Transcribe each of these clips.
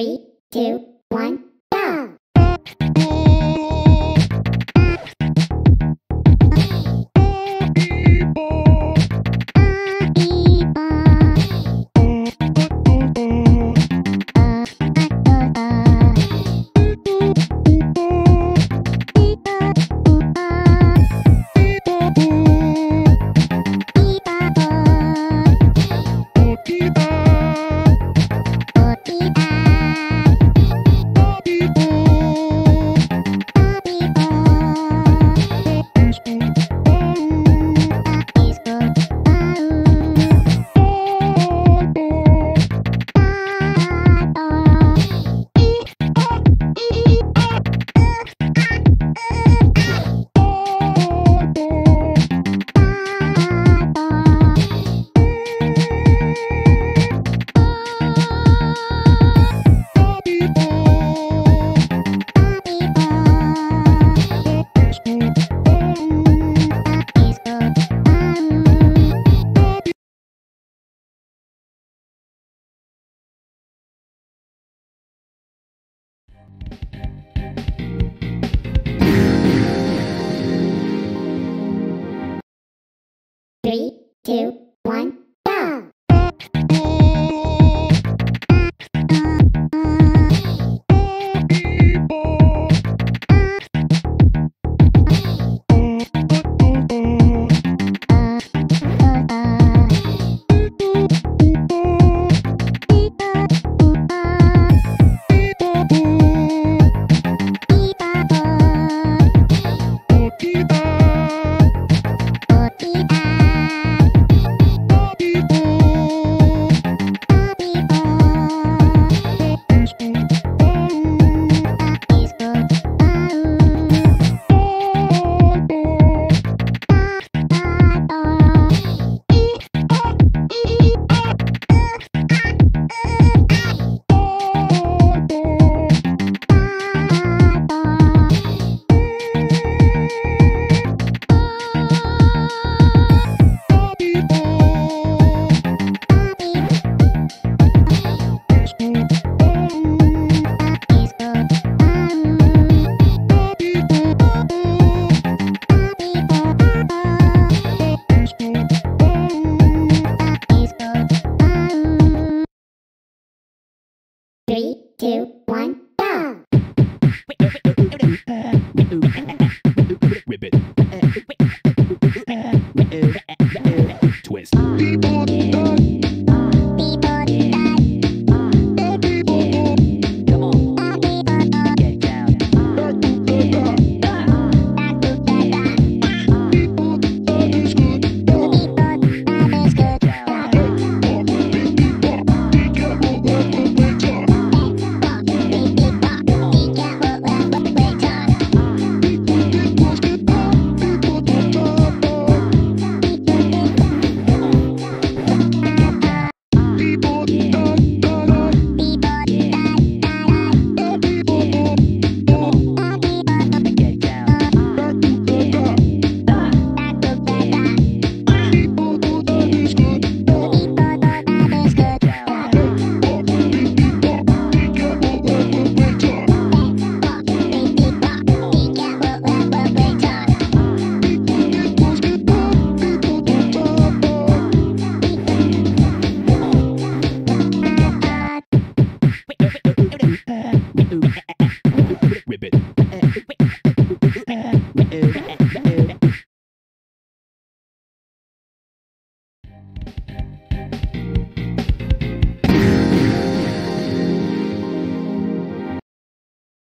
Three, two, Three, two, two, one, go! Twist.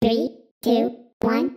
Three, two, one,